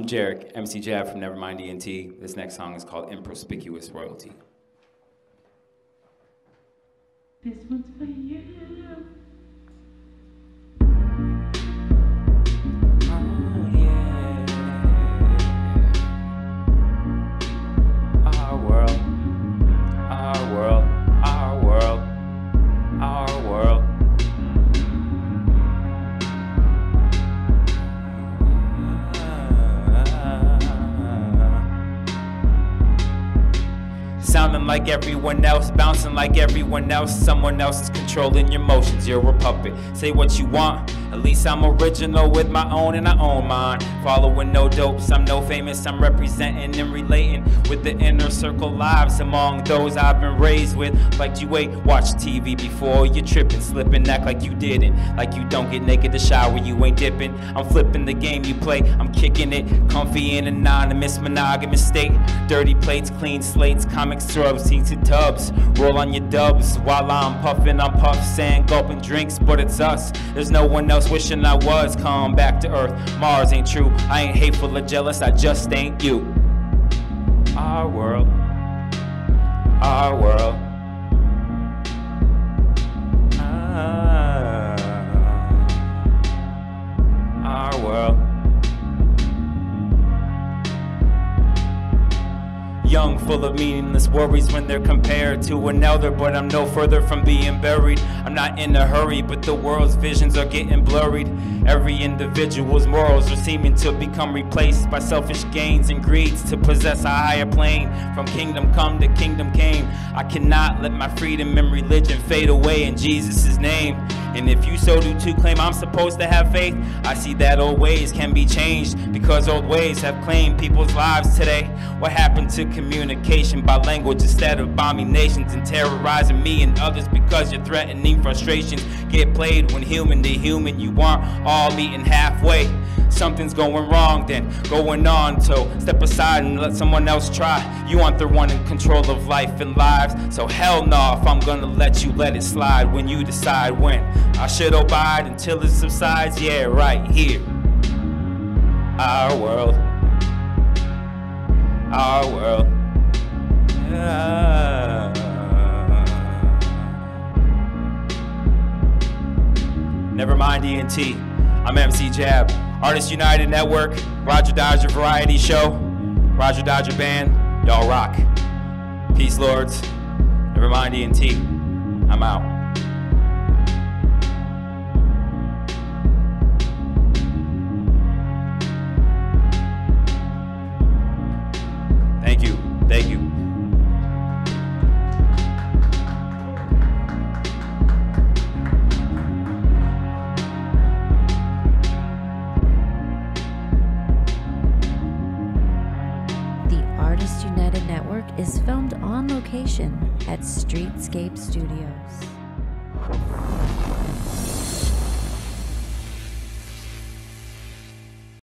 I'm Jarek, MC Jab from Nevermind ENT. This next song is called Improspicuous Royalty. This one's for you. Sounding like everyone else, bouncing like everyone else. Someone else is controlling your motions. You're a puppet. Say what you want. At least I'm original with my own and I own mine. Following no dopes, I'm no famous. I'm representing and relating with the inner circle lives among those I've been raised with. Like you ain't watch TV before you tripping, slipping, act like you didn't. Like you don't get naked to shower, you ain't dipping. I'm flipping the game you play, I'm kicking it. Comfy and anonymous, monogamous state. Dirty plates, clean slates, comic strubs, heated tubs. Roll on your dubs while I'm puffing, I'm puff sand, gulping drinks, but it's us. There's no one else wishing I was. Come back to earth. Mars ain't true. I ain't hateful or jealous, I just ain't you. Our world. Our world. Young, full of meaningless worries when they're compared to an elder, but I'm no further from being buried. I'm not in a hurry, but the world's visions are getting blurred. Every individual's morals are seeming to become replaced by selfish gains and greeds to possess a higher plane. From kingdom come to kingdom came. I cannot let my freedom and religion fade away in Jesus' name. And if you so do too claim I'm supposed to have faith, I see that old ways can be changed because old ways have claimed people's lives today. What happened to communication by language instead of bombing nations and terrorizing me and others because you're threatening frustrations get played when human to human you aren't all meeting halfway. Something's going wrong, then going on. So step aside and let someone else try. You aren't the one in control of life and lives. So hell no, if I'm gonna let you let it slide when you decide when I should abide until it subsides. Yeah, right here. Our world. Our world. Yeah. Never mind ENT. I'm MC Jab. Artists United Network, Roger Dodger Variety Show, Roger Dodger Band, y'all rock. Peace, Lords. Never mind ENT. I'm out. The United Network is filmed on location at Streetscape Studios.